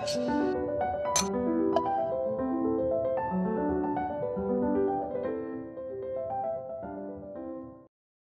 Bye.